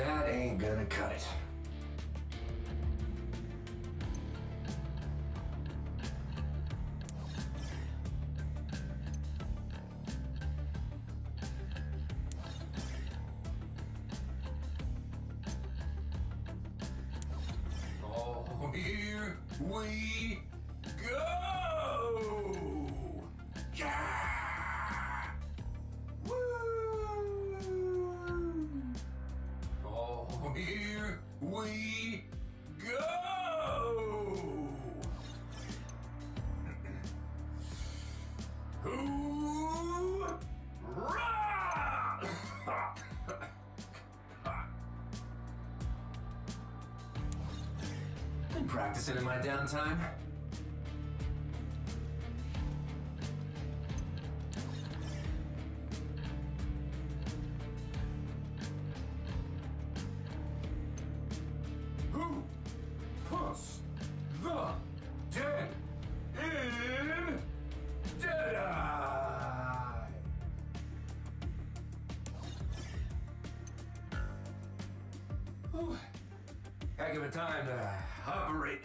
That ain't gonna cut it. Here we go! Hoorah! Been practicing in my downtime.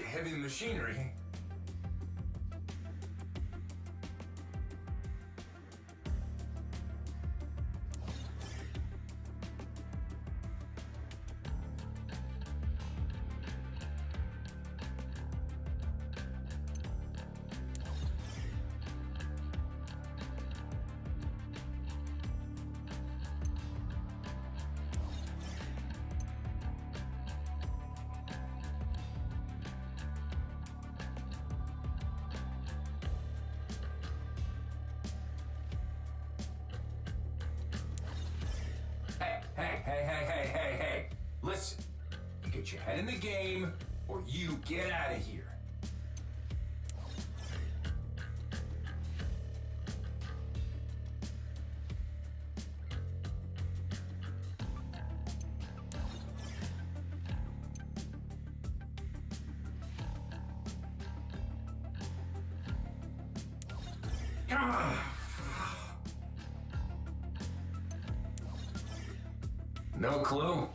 Heavy machinery. Hey, hey, hey, hey, hey. Listen, you get your head in the game or you get out of here. Ah. No clue.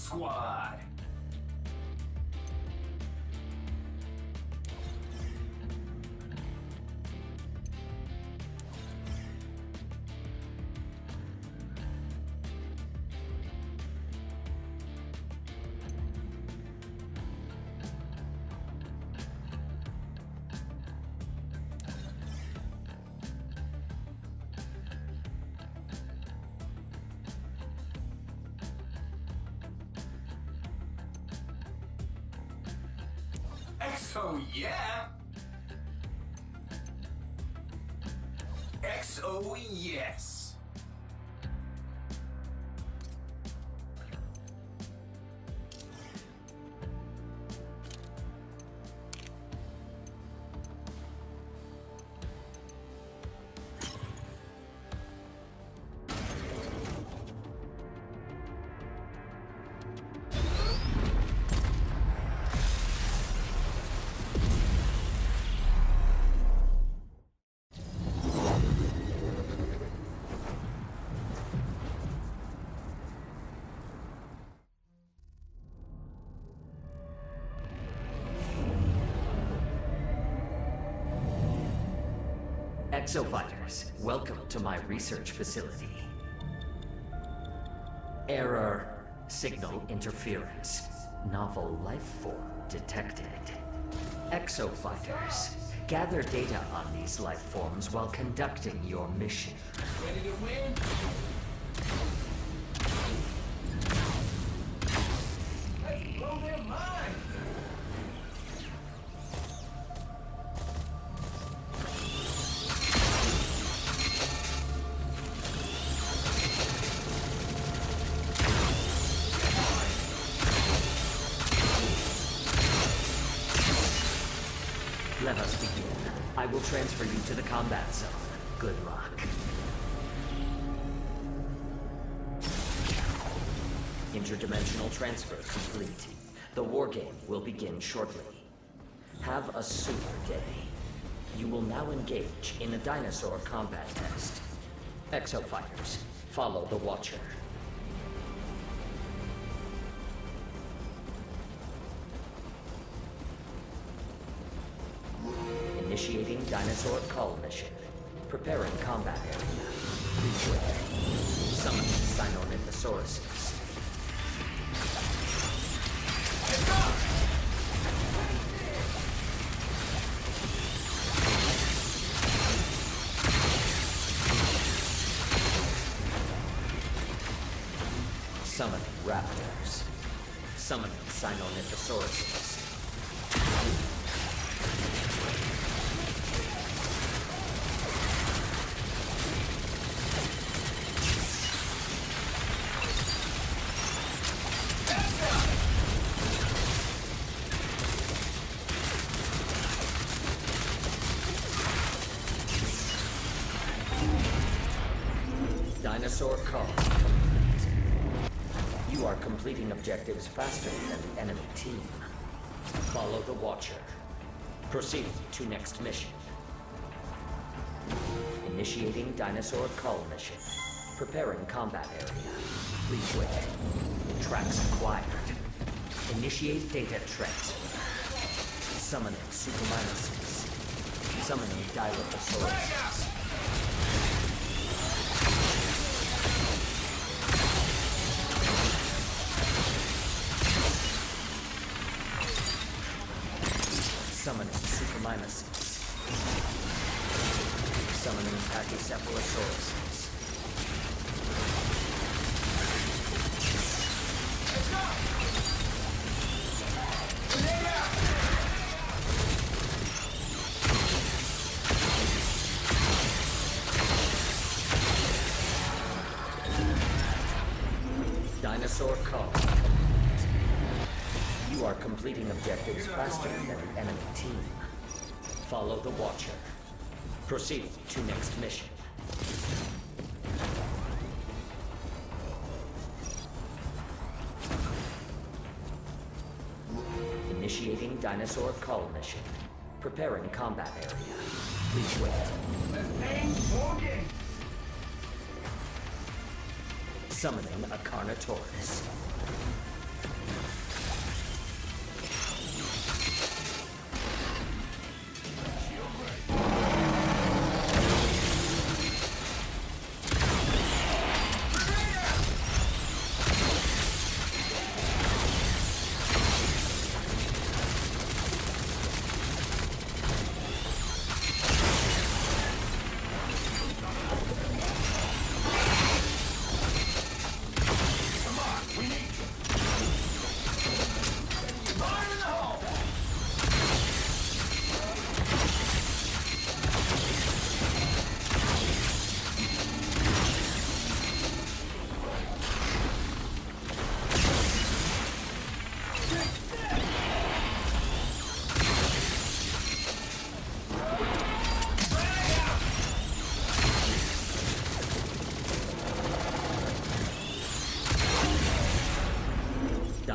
Squad. Exo, yeah. XO, yes. Exofighters, welcome to my research facility. Error. Signal interference. Novel life form detected. Exofighters, gather data on these life forms while conducting your mission. Ready to win? Let us begin. I will transfer you to the combat zone. Good luck. Interdimensional transfer complete. The war game will begin shortly. Have a super day. You will now engage in a dinosaur combat test. Exo fighters, follow the Watcher. Initiating dinosaur call mission. Preparing combat area. Summon Sinornithosauruses. Summoning raptors. Summoning Sinornithosauruses. Objectives faster than the enemy team. Follow the Watcher. Proceed to next mission. Initiating dinosaur call mission. Preparing combat area. Wait. Tracks acquired. Initiate data transfer. Summoning Superminosis. Summoning Dilophosaurus. Dinosaur call. You are completing objectives faster than the enemy team. Follow the Watcher. Proceed to next mission. Initiating dinosaur call mission. Preparing combat area. Please wait. Summoning a Carnotaurus.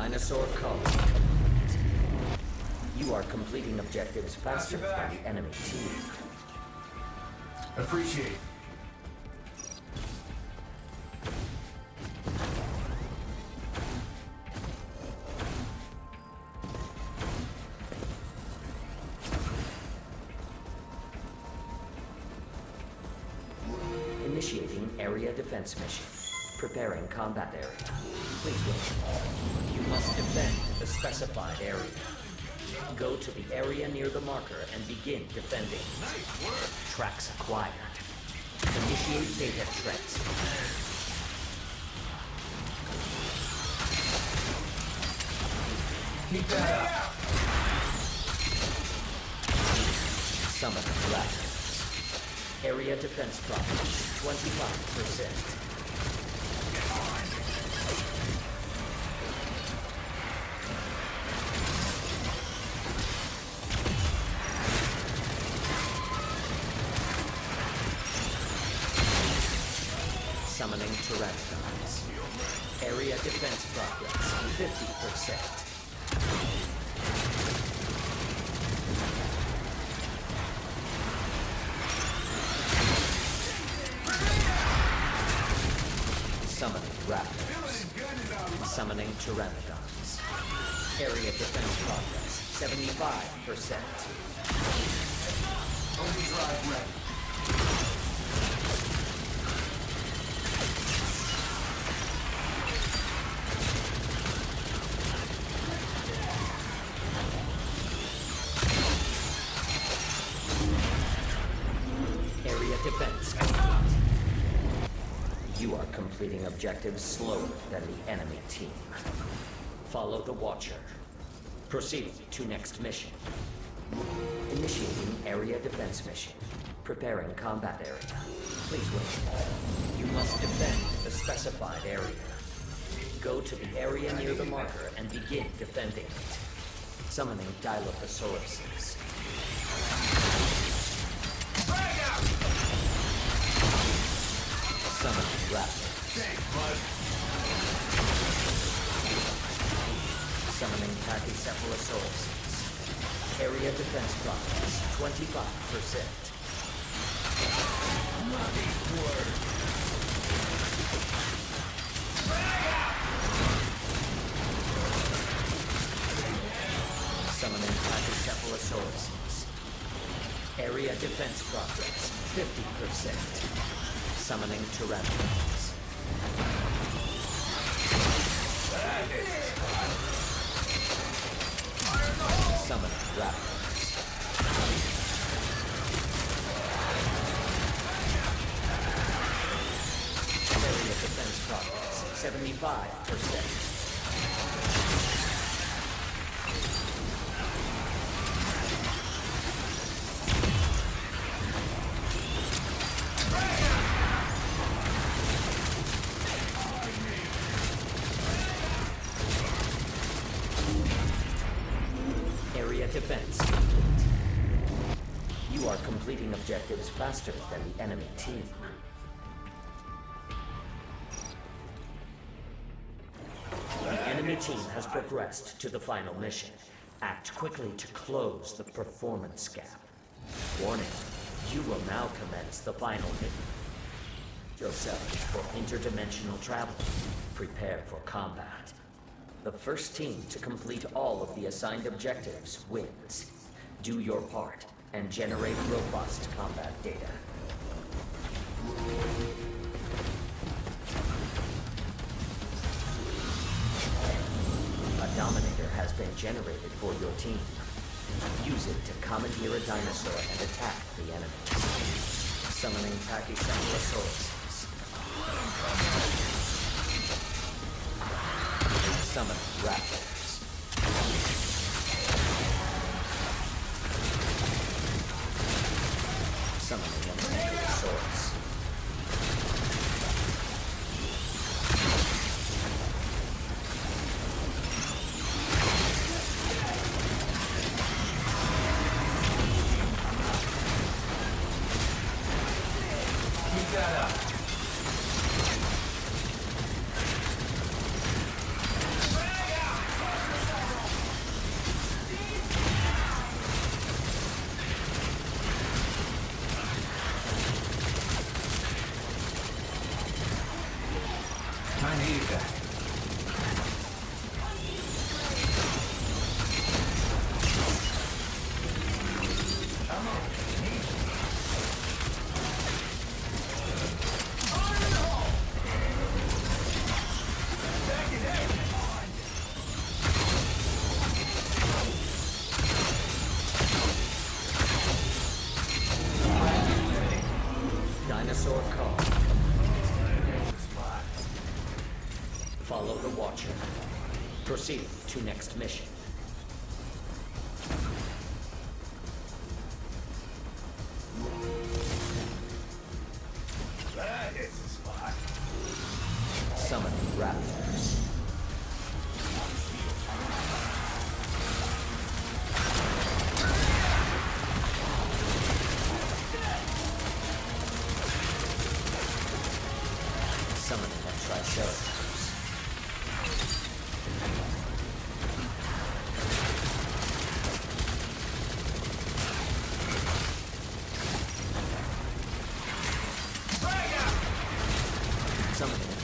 Dinosaur call. You are completing objectives faster than the enemy team. Appreciate. Initiating area defense mission. Preparing combat area. Please wait. Must defend the specified area. Go to the area near the marker and begin defending. Tracks acquired. Initiate data transfer. Keep that up. Summon Raptors. Area defense profit 25%. Pteranodons. Area defense progress, 75%. Overdrive ready. Completing objectives slower than the enemy team. Follow the Watcher. Proceed to next mission. Initiating area defense mission. Preparing combat area. Please wait. You must defend the specified area. Go to the area near the marker and begin defending it. Summoning Dilophosaurus. Summoning Raptor. Thanks, bud. Summoning Pachycephalosaurus. Area defense progress, 25%. Summoning Pachycephalosaurus. Area defense progress, 50%. Summoning Tyrannosaurus. Summoning Raptors. Area defense progress, 75%. Area defense. You are completing objectives faster than the enemy team. The enemy team has progressed to the final mission. Act quickly to close the performance gap. Warning, you will now commence the final hit. Yourselves for interdimensional travel. Prepare for combat. The first team to complete all of the assigned objectives wins. Do your part and generate robust combat data. A Dominator has been generated for your team. Use it to commandeer a dinosaur and attack the enemy. Summoning Pachycephalosaurus. Summon Raptors. Summoning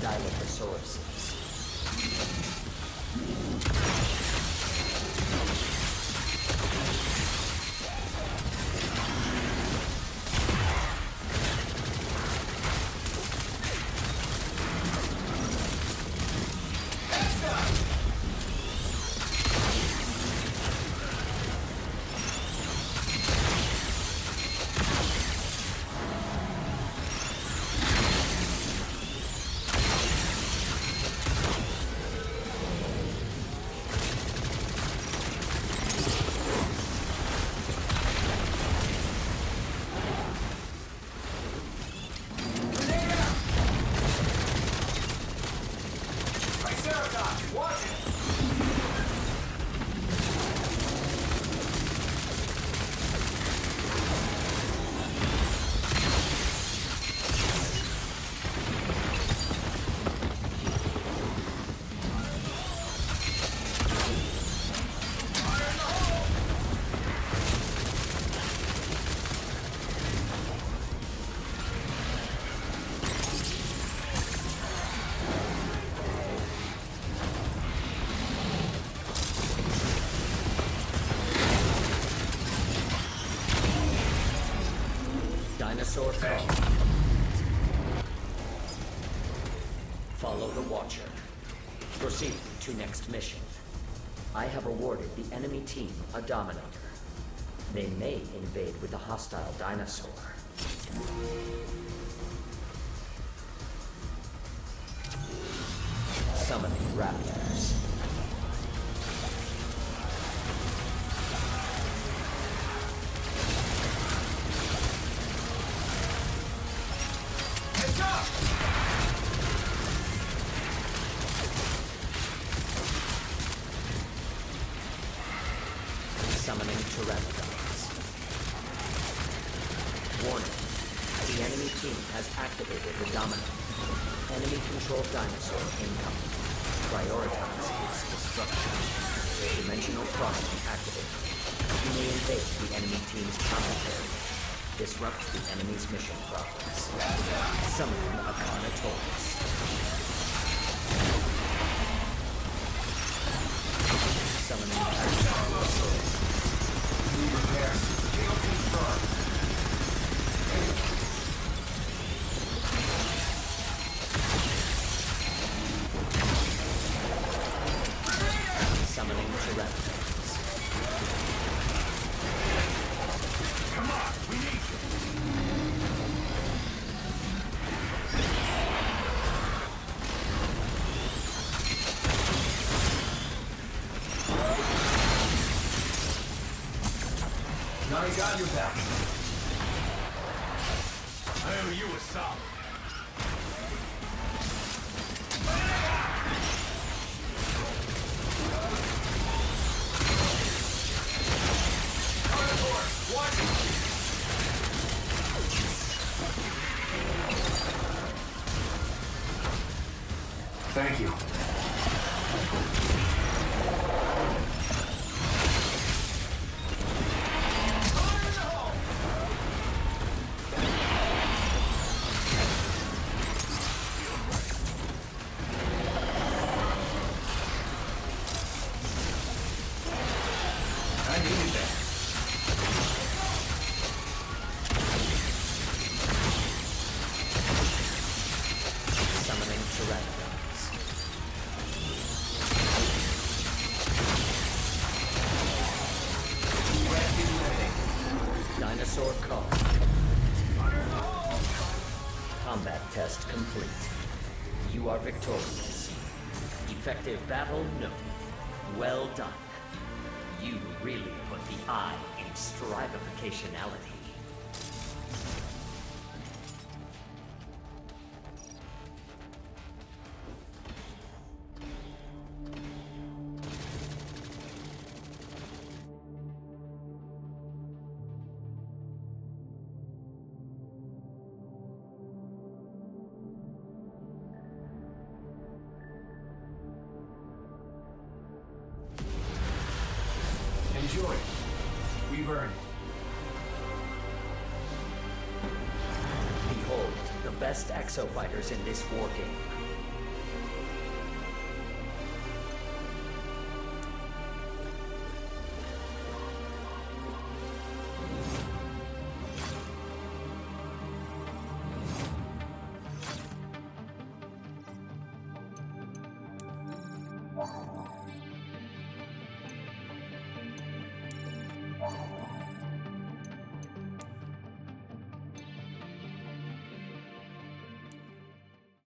die with the source. team a Dominator. They may invade with a hostile dinosaur. Summoning Raptors. got your back. battle best exo fighters in this wargame.